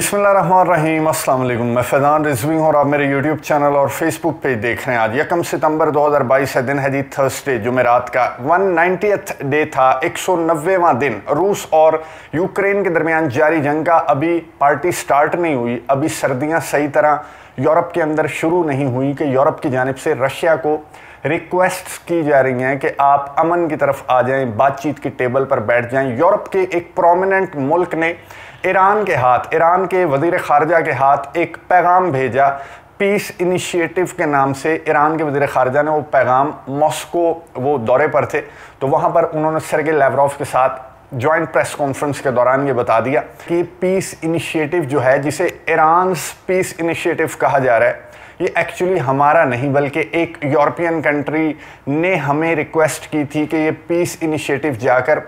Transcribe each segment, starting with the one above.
अस्सलाम वालेकुम। मैं फैज़ान रिजवी हूँ और आप मेरे यूट्यूब चैनल और फेसबुक पेज देख रहे हैं आज यकम सितंबर 2022 है, दिन है जी थर्सडे जुमेरात का 190th डे था। एक सौ नब्बेवा दिन रूस और यूक्रेन के दरमियान जारी जंग का। अभी पार्टी स्टार्ट नहीं हुई, अभी सर्दियाँ सही तरह यूरोप के अंदर शुरू नहीं हुई कि यूरोप की जानब से रशिया को रिक्वेस्ट की जा रही हैं कि आप अमन की तरफ़ आ जाएँ, बातचीत की टेबल पर बैठ जाएँ। यूरोप के एक प्रोमिनेंट मुल्क ने ईरान के हाथ ईरान के वज़ीर खारजा के हाथ एक पैगाम भेजा। पीस इनिशिएटिव के नाम से ईरान के वज़ीर खारजा ने वो पैगाम मॉस्को वो दौरे पर थे। तो वहाँ पर उन्होंने सरगे लेवरॉफ के साथ जॉइंट प्रेस कॉन्फ्रेंस के दौरान ये बता दिया कि पीस इनिशिएटिव जो है, जिसे ईरान पीस इनिशिएटिव कहा जा रहा है, ये एक्चुअली हमारा नहीं, बल्कि एक यूरोपियन कंट्री ने हमें रिक्वेस्ट की थी कि ये पीस इनिशिएटिव जाकर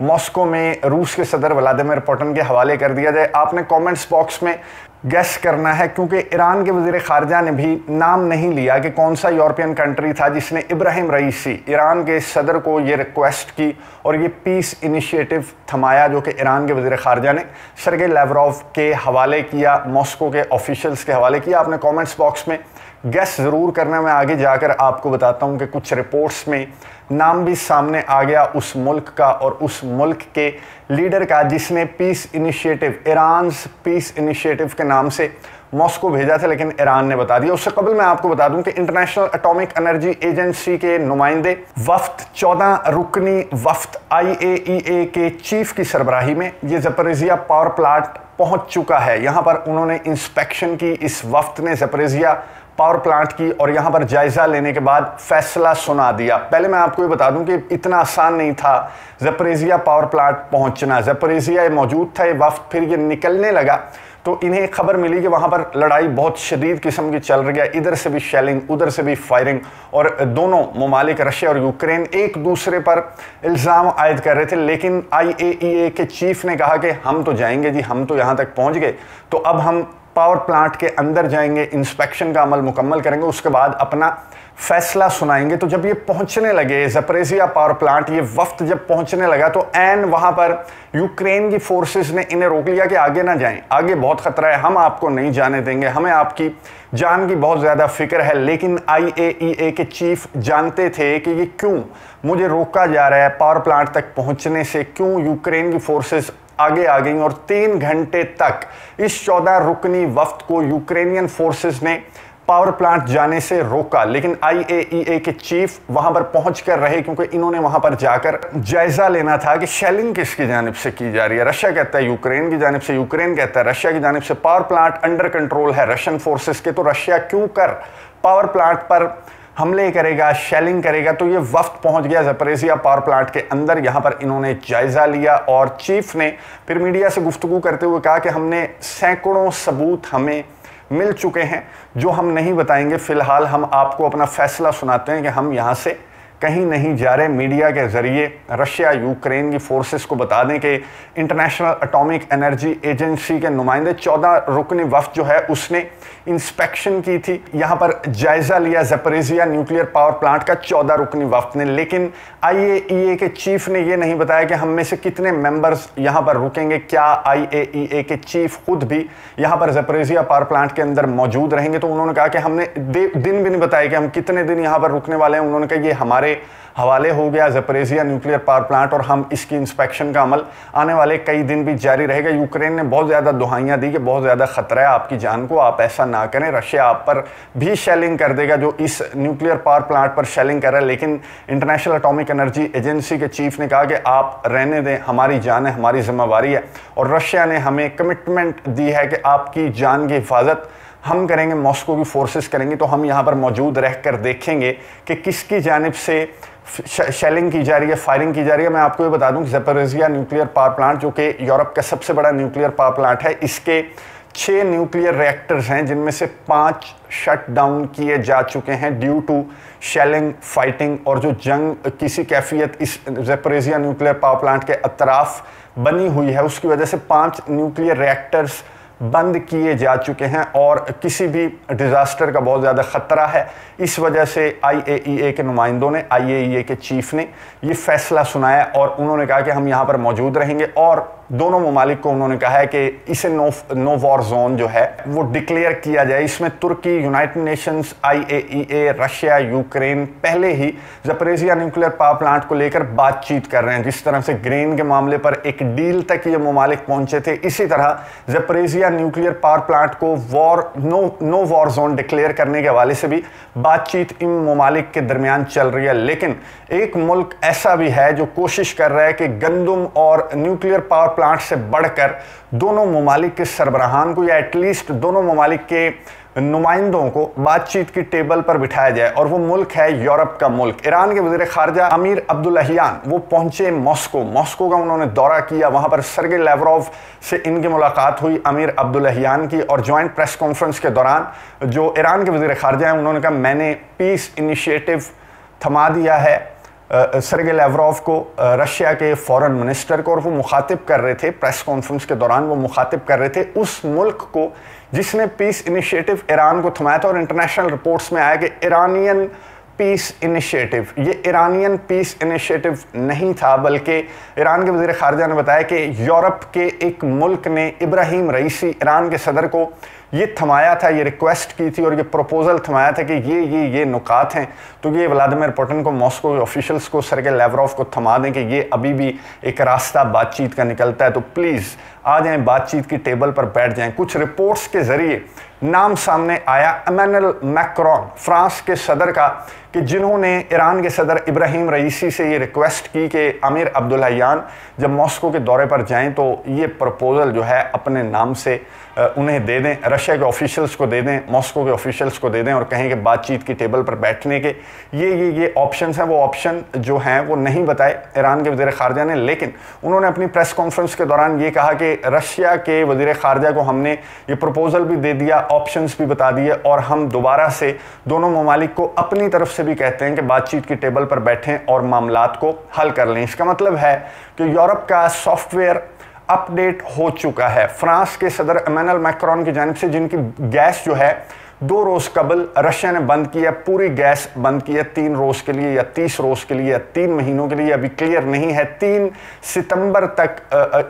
मॉस्को में रूस के सदर व्लादिमिर पुटिन के हवाले कर दिया जाए। आपने कमेंट्स बॉक्स में गैस करना है, क्योंकि ईरान के वज़ीर खारजा ने भी नाम नहीं लिया कि कौन सा यूरोपियन कंट्री था जिसने इब्राहिम रईसी ईरान के सदर को ये रिक्वेस्ट की और ये पीस इनिशिएटिव थमाया, जो कि ईरान के वज़ीर खारजा ने। सरगे लेवरोव के हवाले किया, मॉस्को के ऑफिशल्स के हवाले किया। आपने कॉमेंट्स बॉक्स में गैस ज़रूर करना मैं आगे जाकर आपको बताता हूँ कि कुछ रिपोर्ट्स में नाम भी सामने आ गया उस मुल्क का और उस मुल्क के लीडर का, जिसने peace initiative Iran peace initiative के नाम से मॉस्को भेजा था, लेकिन ईरान ने बता दिया। उससे कबल मैं आपको बता दूँ कि इंटरनेशनल एटॉमिक एनर्जी एजेंसी के नुमाइंदे वफ्त चौदह रुकनी वफ्त आईएईए के चीफ की सरबराही में ये जपरेजिया पावर प्लांट पहुँच चुका है। यहाँ पर उन्होंने इंस्पेक्शन की, इस वफ्त ने जपरेजिया पावर प्लांट की और यहाँ पर जायजा लेने के बाद फैसला सुना दिया। पहले मैं आपको ये बता दूँ कि इतना आसान नहीं था जपरेजिया पावर प्लांट पहुँचना। जपरेजिया मौजूद था, ये वक्त फिर ये निकलने लगा। तो इन्हें खबर मिली कि वहाँ पर लड़ाई बहुत शदीद किस्म की चल रही है। इधर से भी शेलिंग उधर से भी फायरिंग और दोनों ममालिक रशिया और यूक्रेन एक दूसरे पर इल्ज़ाम आयद कर रहे थे। लेकिन आई ए ई ए के चीफ ने कहा कि हम तो जाएँगे जी, हम तो यहाँ तक पहुँच गए। तो अब हम पावर प्लांट के अंदर जाएँगे इंस्पेक्शन का अमल मुकम्मल करेंगे, उसके बाद अपना फैसला सुनाएँगे। तो जब ये पहुँचने लगे जपरेजिया पावर प्लांट ये वक्त जब पहुँचने लगा तो एन वहाँ पर यूक्रेन की फोर्सेस ने इन्हें रोक लिया कि आगे ना जाएँ। आगे बहुत खतरा है, हम आपको नहीं जाने देंगे, हमें आपकी जान की बहुत ज़्यादा फ़िक्र है। लेकिन आईएईए के चीफ जानते थे कि ये क्यों मुझे रोका जा रहा है पावर प्लांट तक पहुँचने से, क्यों यूक्रेन की फोर्सेस आगे आ गई और तीन घंटे तक इस चौदह रुकनी वक्त को यूक्रेनियन फोर्सेस ने पावर प्लांट जाने से रोका, लेकिन आईएईए के चीफ वहाँ पर पहुँच कर रहे क्योंकि इन्होंने वहाँ पर जाकर जायजा लेना था कि शेलिंग किसकी जानब से की जा रही है। रशिया कहता है यूक्रेन की जानब से, यूक्रेन कहता है रशिया की जानब से पावर प्लांट अंडर कंट्रोल है रशियन फोर्सेस के तो रशिया क्यों कर पावर प्लांट पर हमले करेगा शेलिंग करेगा तो ये वक्त पहुँच गया जपरेसिया पावर प्लांट के अंदर। यहाँ पर इन्होंने जायज़ा लिया और चीफ ने फिर मीडिया से गुफ्तु करते हुए कहा कि हमने सैकड़ों सबूत हमें मिल चुके हैं, जो हम नहीं बताएँगे। फ़िलहाल हम आपको अपना फैसला सुनाते हैं कि हम यहाँ से कहीं नहीं जा रहे मीडिया के ज़रिए, रशिया, यूक्रेन की फोर्सेस को बता दें कि इंटरनेशनल एटॉमिक एनर्जी एजेंसी के नुमाइंदे, चौदह रुकनी वफ जो है उसने इंस्पेक्शन की थी। यहाँ पर जायज़ा लिया जपरेजिया न्यूक्लियर पावर प्लांट का चौदह रुकनी वफ ने। लेकिन आईएईए के चीफ ने यह नहीं बताया कि हम में से कितने मेंबर्स यहाँ पर रुकेंगे, क्या आईएईए के चीफ खुद भी यहाँ पर जपरेजिया पावर प्लांट के अंदर मौजूद रहेंगे। तो उन्होंने कहा कि हमने दिन भी नहीं बताया कि हम कितने दिन यहाँ पर रुकने वाले हैं। उन्होंने कहा, ये हमारे हवाले हो गया जपरेजिया न्यूक्लियर पावर प्लांट और हम इसकी इंस्पेक्शन का अमल आने वाले कई दिन भी जारी रहेगा। यूक्रेन ने बहुत ज़्यादा दुहाइयाँ दी कि बहुत ज़्यादा खतरा है आपकी जान को। आप ऐसा ना करें। रशिया आप पर भी शेलिंग कर देगा जो इस न्यूक्लियर पावर प्लांट पर शेलिंग कर रहा है। लेकिन इंटरनेशनल अटोमिक एनर्जी एजेंसी के चीफ ने कहा कि आप रहने दें। हमारी जान है, हमारी जिम्मेवारी है। और रशिया ने हमें कमिटमेंट दी है कि आपकी जान की हिफाजत हम करेंगे, मॉस्को की फोर्सेस करेंगे तो हम यहाँ पर मौजूद रह कर देखेंगे कि किसकी जानब से शेलिंग की जा रही है फायरिंग की जा रही है। मैं आपको ये बता दूँ कि जपरेजिया न्यूक्लियर पावर प्लांट जो कि यूरोप का सबसे बड़ा न्यूक्लियर पावर प्लांट है, इसके छः न्यूक्लियर रिएक्टर्स हैं, जिनमें से पाँच शट डाउन किए जा चुके हैं ड्यू टू शेलिंग फाइटिंग और जो जंग, किसी कैफियत इस जपरेजिया न्यूक्लियर पावर प्लांट के अतराफ बनी हुई है। उसकी वजह से पाँच न्यूक्लियर रिएक्टर्स बंद किए जा चुके हैं और किसी भी डिज़ास्टर का बहुत ज़्यादा ख़तरा है। इस वजह से आईएईए के नुमाइंदों ने आईएईए के चीफ ने ये फैसला सुनाया और उन्होंने कहा कि हम यहाँ पर मौजूद रहेंगे और दोनों ममालिक को उन्होंने कहा है कि इसे नो नो वॉर जोन जो है, वो डिक्लेयर किया जाए। इसमें तुर्की United Nations IAEA Russia Ukraine पहले ही जपरेजिया न्यूक्लियर पावर प्लांट को लेकर बातचीत कर रहे हैं। जिस तरह से ग्रेन के मामले पर एक डील तक ये ममालिक पहुँचे थे, इसी तरह जपरेजिया न्यूक्लियर पावर प्लांट को war no no war zone declare करने के हवाले से भी बातचीत इन ममालिक के दरमियान चल रही है। लेकिन एक मुल्क ऐसा भी है जो कोशिश कर रहा है कि गंदुम और न्यूक्लियर पावर प्लांट से बढ़कर दोनों ममालिक के सरबराहान को या एटलीस्ट दोनों ममालिक के नुमाइंदों को बातचीत की टेबल पर बिठाया जाए। और वो मुल्क है यूरोप का मुल्क। ईरान के वज़ीर खारजा अमीर अब्दुल्लाहियान, वो पहुँचे मॉस्को। मॉस्को का उन्होंने दौरा किया। वहाँ पर सरगे लेवरोव से इनकी मुलाकात हुई अमीर अब्दुल्लाहियान की और ज्वाइंट प्रेस कॉन्फ्रेंस के दौरान जो ईरान के वज़ीर खारजा हैं, उन्होंने कहा, मैंने पीस इनिशिएटिव थमा दिया है। सरगे लेवरोव को रशिया के फॉरेन मिनिस्टर को और वो मुखातिब कर रहे थे प्रेस कॉन्फ्रेंस के दौरान वो मुखातिब कर रहे थे उस मुल्क को जिसने पीस इनिशिएटिव ईरान को थमाया था और इंटरनेशनल रिपोर्ट्स में आया कि ईरानियन पीस इनिशिएटिव ये ईरानियन पीस इनिशिएटिव नहीं था, बल्कि ईरान के वज़ीर खारजा ने बताया कि यूरोप के एक मुल्क ने इब्राहिम रईसी ईरान के सदर को ये थमाया था, ये रिक्वेस्ट की थी और ये प्रपोजल थमाया था कि ये ये ये नुकात हैं। तो ये व्लादिमिर पुटिन को मॉस्को के ऑफिशल्स को, सर के लेवरॉफ को थमा दें कि ये अभी भी एक रास्ता बातचीत का निकलता है। तो प्लीज़ आ जाएँ बातचीत की टेबल पर बैठ जाएँ। कुछ रिपोर्ट्स के ज़रिए नाम सामने आया अमेनल मैक्रॉन, फ्रांस के सदर का, कि जिन्होंने ईरान के सदर इब्राहिम रईसी से ये रिक्वेस्ट की कि अमीर अब्दुल्लायान जब मॉस्को के दौरे पर जाएँ तो ये प्रपोज़ल जो है अपने नाम से उन्हें दे दें। रशिया के ऑफिशियल्स को दे दें, मॉस्को के ऑफिशियल्स को दे दें और कहें कि बातचीत की टेबल पर बैठने के। ये ये ये ऑप्शंस हैं, वो ऑप्शन जो हैं, वो नहीं बताए ईरान के वज़ीर खारजा ने। लेकिन उन्होंने अपनी प्रेस कॉन्फ्रेंस के दौरान ये कहा कि रशिया के वज़ीर खारजा को हमने ये प्रपोज़ल भी दे दिया ऑप्शन भी बता दिए और हम दोबारा से दोनों ममालिक को अपनी तरफ़ से भी कहते हैं कि बातचीत की टेबल पर बैठें और मामला को हल कर लें। इसका मतलब है कि यूरोप का सॉफ्टवेयर अपडेट हो चुका है। फ्रांस के सदर एमेनल मैक्रॉन की जानब से जिनकी गैस जो है, दो रोज़ कबल रशिया ने बंद किया पूरी गैस बंद की है, तीन रोज़ के लिए या तीस रोज़ के लिए या तीन महीनों के लिए, अभी क्लियर नहीं है। तीन सितंबर तक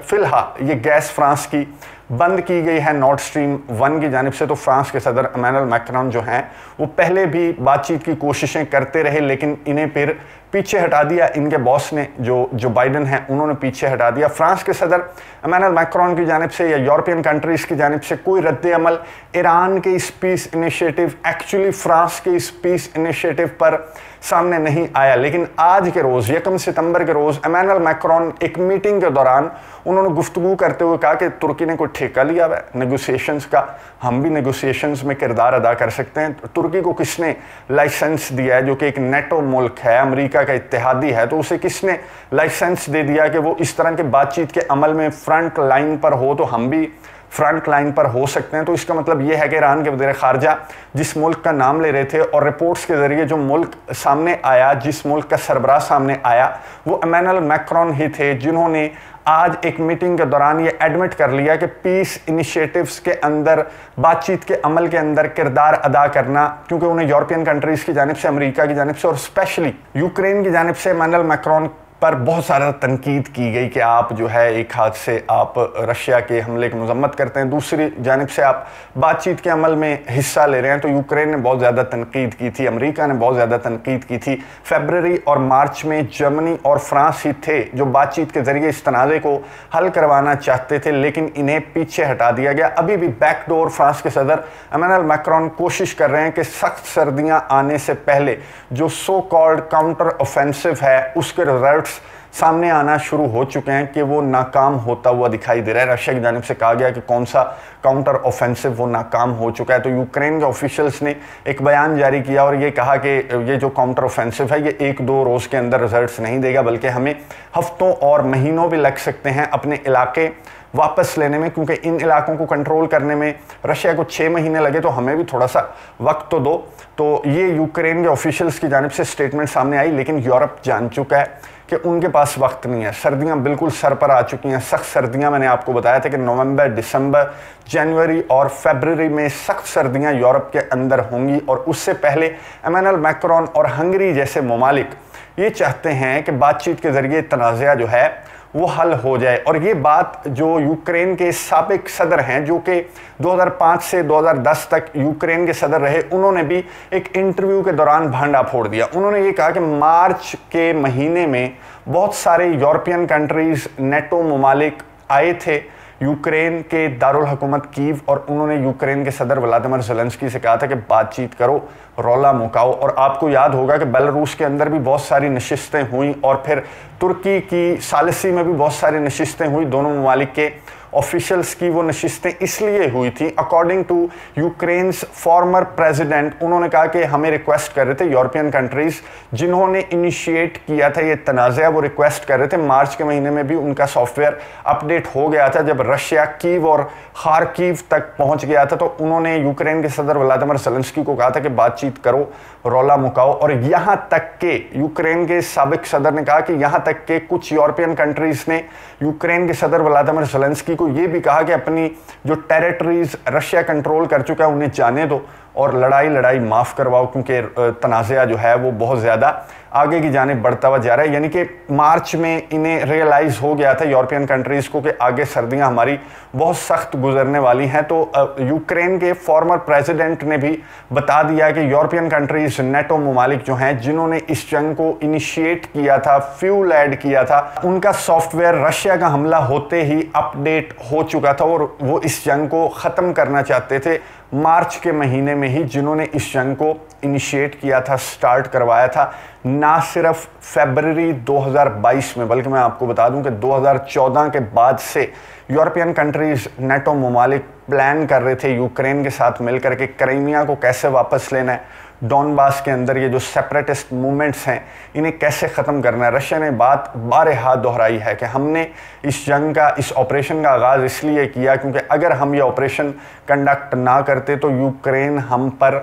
फ़िलहाल ये गैस फ्रांस की बंद की गई है नॉर्थ स्ट्रीम वन की जानब से तो फ्रांस के सदर अमैनल मैक्रॉन जो हैं, वो पहले भी बातचीत की कोशिशें करते रहे, लेकिन इन्हें फिर पीछे हटा दिया। इनके बॉस ने जो जो बाइडन हैं, उन्होंने पीछे हटा दिया। फ्रांस के सदर अमैनल मैक्रॉन की जानब से या यूरोपियन कंट्रीज़ की जानब से कोई रद्द अमल ईरान के इस पीस इनिशिएटिव एक्चुअली फ्रांस के इस पीस इनिशिएटिव पर सामने नहीं आया। लेकिन आज के रोज़ यकम सितंबर के रोज़ एमानुअल मैक्रॉन एक मीटिंग के दौरान उन्होंने गुफ्तु करते हुए कहा कि तुर्की ने कोई ठेका लिया हुआ है। नेगोशिएशंस का, हम भी नेगोशिएशंस में किरदार अदा कर सकते हैं। तुर्की को किसने लाइसेंस दिया है, जो कि एक नेटो मुल्क है, अमेरिका का इतिहादी है तो उसे किसने लाइसेंस दे दिया कि वो इस तरह के बातचीत के अमल में फ्रंट लाइन पर हो तो हम भी फ्रंट लाइन पर हो सकते हैं। तो इसका मतलब ये है कि ईरान के वज़ीर खारजा जिस मुल्क का नाम ले रहे थे और रिपोर्ट्स के ज़रिए जो मुल्क सामने आया, जिस मुल्क का सरबराह सामने आया, वो अमेनल मैक्रॉन ही थे, जिन्होंने आज एक मीटिंग के दौरान ये एडमिट कर लिया कि पीस इनिशिएटिव्स के अंदर, बातचीत के अमल के अंदर किरदार अदा करना, क्योंकि उन्हें यूरोपियन कंट्रीज़ की जानब से, अमेरिका की जानब से, और स्पेशली यूक्रेन की जानब से मैनल मैक्रॉन पर बहुत सारा तनकीद की गई कि आप जो है एक हाथ से आप रशिया के हमले की मजम्मत करते हैं। दूसरी जानब से आप बातचीत के अमल में हिस्सा ले रहे हैं। तो यूक्रेन ने बहुत ज़्यादा तनकीद की थी, अमरीका ने बहुत ज़्यादा तनकीद की थी। फेबररी और मार्च में जर्मनी और फ्रांस ही थे जो बातचीत के ज़रिए इस तनाज़े को हल करवाना चाहते थे, लेकिन इन्हें पीछे हटा दिया गया। अभी भी बैकडोर फ्रांस के सदर अमेनल मैक्रॉन कोशिश कर रहे हैं कि सख्त सर्दियाँ आने से पहले जो सो कॉल्ड काउंटर ऑफेंसिव है, उसके रिज़ल्ट सामने आना शुरू हो चुके हैं कि वो नाकाम होता हुआ दिखाई दे रहा है। रशिया की जानब से कहा गया कि कौन सा काउंटर ऑफेंसिव वो नाकाम हो चुका है। तो यूक्रेन के ऑफिशियल्स ने एक बयान जारी किया और ये कहा कि ये जो काउंटर ऑफेंसिव है, ये एक दो रोज़ के अंदर रिजल्ट्स नहीं देगा, बल्कि हमें हफ्तों और महीनों भी लग सकते हैं अपने इलाके वापस लेने में, क्योंकि इन इलाकों को कंट्रोल करने में रशिया को छः महीने लगे तो हमें भी थोड़ा सा वक्त तो दो। तो ये यूक्रेन के ऑफिशियल्स की जानब से स्टेटमेंट सामने आई, लेकिन यूरोप जान चुका है कि उनके पास वक्त नहीं है। सर्दियाँ बिल्कुल सर पर आ चुकी हैं, सख्त सर्दियाँ मैंने आपको बताया था कि नवंबर, दिसंबर, जनवरी और फेबररी में सख्त सर्दियाँ यूरोप के अंदर होंगी, और उससे पहले एमानल मैक्रॉन और हंगरी जैसे ममालिक ये चाहते हैं कि बातचीत के ज़रिए तनाज़ा जो है वो हल हो जाए। और ये बात जो यूक्रेन के सबक सदर हैं, जो कि 2005 से 2010 तक यूक्रेन के सदर रहे, उन्होंने भी एक इंटरव्यू के दौरान भांडा फोड़ दिया। उन्होंने ये कहा कि मार्च के महीने में बहुत सारे यूरोपियन कंट्रीज़, नेटो ममालिक आए थे यूक्रेन के दारुल हकूमत कीव और उन्होंने यूक्रेन के सदर व्लादिमिर जेलेंस्की से कहा था कि बातचीत करो, रौला मुकाओ। और आपको याद होगा कि बेलारूस के अंदर भी बहुत सारी नशस्तें हुई और फिर तुर्की की सालसी में भी बहुत सारी नशस्तें हुई। दोनों ममालिक के ऑफिशियल्स की वो नशिस्तें इसलिए हुई थी according to Ukraine's former president उन्होंने कहा कि हमें रिक्वेस्ट कर रहे थे यूरोपियन कंट्रीज़ जिन्होंने इनिशिएट किया था ये तनाज़ा, वो रिक्वेस्ट कर रहे थे। मार्च के महीने में भी उनका सॉफ्टवेयर अपडेट हो गया था, जब रशिया कीव और खारकीव तक पहुँच गया था तो उन्होंने यूक्रेन के सदर व्लादिमिर सलेंस्की को कहा था कि बातचीत करो, रौला मुकाओ। और यहाँ तक के यूक्रेन के सबक सदर ने कहा कि यहाँ तक के कुछ यूरोपियन कंट्रीज़ ने यूक्रेन के सदर व्लादिमिर सलेंस्की को ये भी कहा कि अपनी जो टेरिटरीज रशिया कंट्रोल कर चुका है, उन्हें जाने दो। और लड़ाई लड़ाई माफ़ करवाओ, क्योंकि तनाज़ा जो है वो बहुत ज़्यादा आगे की जाने बढ़ता हुआ जा रहा है। यानी कि मार्च में इन्हें रियलाइज़ हो गया था यूरोपियन कंट्रीज़ को कि आगे सर्दियाँ हमारी बहुत सख्त गुजरने वाली हैं। तो यूक्रेन के फॉर्मर प्रेसिडेंट ने भी बता दिया कि यूरोपियन कंट्रीज़ नेटो ममालिक जो हैं, जिन्होंने इस जंग को इनिशिएट किया था फ्यूल ऐड किया था, उनका सॉफ्टवेयर रशिया का हमला होते ही अपडेट हो चुका था और वो इस जंग को ख़त्म करना चाहते थे। मार्च के महीने में ही जिन्होंने इस जंग को इनिशिएट किया था, स्टार्ट करवाया था, ना सिर्फ़ फेबररी 2022 में, बल्कि मैं आपको बता दूँ कि 2014 के बाद से यूरोपियन कंट्रीज़ नेटो ममालिक प्लान कर रहे थे यूक्रेन के साथ मिलकर के, क्राइमिया को कैसे वापस लेना है डॉनबास के अंदर ये जो सेपरेटिस्ट मूवमेंट्स हैं, इन्हें कैसे ख़त्म करना है? रशिया ने बात बारे हाथ दोहराई है कि हमने इस जंग का, इस ऑपरेशन का आगाज़ इसलिए किया क्योंकि अगर हम ये ऑपरेशन कंडक्ट ना करते तो यूक्रेन हम पर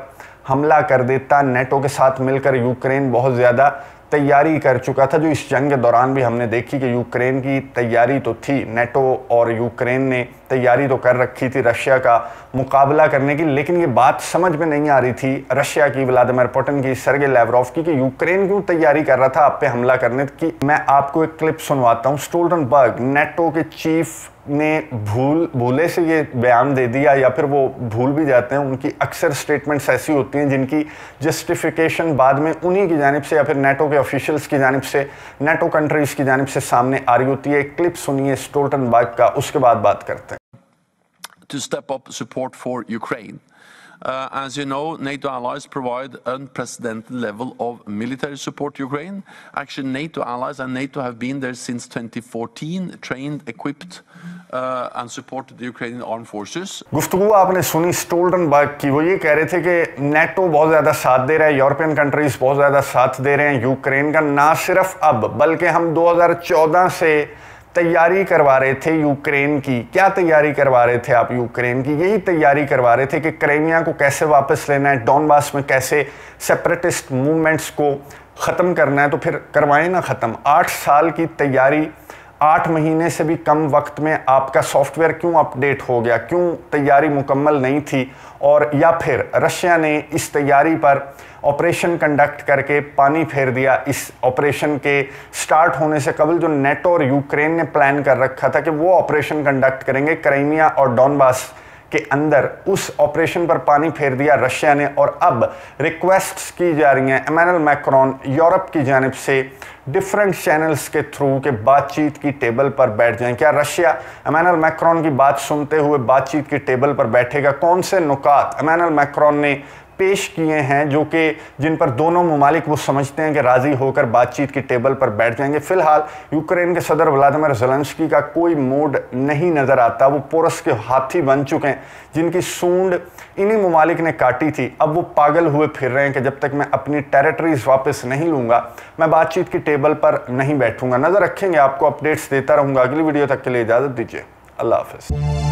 हमला कर देता, नेटो के साथ मिलकर यूक्रेन बहुत ज़्यादा तैयारी कर चुका था, जो इस जंग के दौरान भी हमने देखी कि यूक्रेन की तैयारी तो थी, नेटो और यूक्रेन ने तैयारी तो कर रखी थी रशिया का मुकाबला करने की, लेकिन ये बात समझ में नहीं आ रही थी रशिया की व्लादिमिर पुटिन की सरगे लेवरोफ की, कि यूक्रेन क्यों तैयारी कर रहा था आप पे हमला करने की। मैं आपको एक क्लिप सुनवाता हूँ। स्टोल्टनबर्ग, नेटो के चीफ ने भूल, भूले से ये बयान दे दिया, या फिर वो भूल भी जाते हैं, उनकी अक्सर स्टेटमेंट्स ऐसी होती हैं जिनकी जस्टिफिकेशन बाद में उन्हीं की जानब से, या फिर नेटो के ऑफिशियल्स की जानब से, नेटो कंट्रीज़ की जानब से सामने आ रही होती है। क्लिप सुनिए स्टोल्टनबर्ग का, उसके बाद बात करते हैं। to step up support for Ukraine. Uh, as you know, NATO allies provide unprecedented level of military support to Ukraine. Actually, NATO allies and NATO have been there since 2014, trained, equipped uh, and supported the Ukrainian armed forces. गुफ्तगु आपने सुनी Stoltenberg की वो ये कह रहे थे कि नेटो बहुत ज़्यादा साथ दे रहा है यूरोपियन कंट्रीज बहुत ज़्यादा साथ दे रहे हैं यूक्रेन का ना सिर्फ अब बल्कि हम 2014 से तैयारी करवा रहे थे यूक्रेन की। क्या तैयारी करवा रहे थे आप यूक्रेन की? यही तैयारी करवा रहे थे कि क्रेमिया को कैसे वापस लेना है, डॉनबास में कैसे सेपरेटिस्ट मूवमेंट्स को ख़त्म करना है तो फिर करवाएँ ना ख़त्म। आठ साल की तैयारी आठ महीने से भी कम वक्त में आपका सॉफ्टवेयर क्यों अपडेट हो गया? क्यों तैयारी मुकम्मल नहीं थी? और या फिर रशिया ने इस तैयारी पर ऑपरेशन कंडक्ट करके पानी फेर दिया। इस ऑपरेशन के स्टार्ट होने से कबल जो नेटो और यूक्रेन ने प्लान कर रखा था कि वो ऑपरेशन कंडक्ट करेंगे, क्राइमिया और डॉनबास के अंदर उस ऑपरेशन पर पानी फेर दिया रशिया ने और अब रिक्वेस्ट की जा रही हैं एमैनल मैक्रॉन यूरोप की जानब से डिफरेंट चैनल्स के थ्रू के बातचीत की टेबल पर बैठ जाएँ। क्या रशिया एमानुअल मैक्रॉन की बात सुनते हुए बातचीत की टेबल पर बैठेगा? कौन से नुकात? एमानुअल मैक्रॉन ने पेश किए हैं, जो कि जिन पर दोनों ममालिक वो समझते हैं कि राज़ी होकर बातचीत की टेबल पर बैठ जाएँगे। फ़िलहाल यूक्रेन के सदर व्लादिमिर जेलेंस्की का कोई मूड नहीं नज़र आता। वो पोरस के हाथी बन चुके हैं, जिनकी सूंड इन्हीं ममालिक ने काटी थी। अब वो पागल हुए फिर रहे हैं कि जब तक मैं अपनी टेरिटरीज वापस नहीं लूँगा, मैं बातचीत की टेबल पर नहीं बैठूँगा। नज़र रखेंगे आपको, अपडेट्स देता रहूँगा। अगली वीडियो तक के लिए इजाज़त दीजिए। अल्लाह हाफिज़।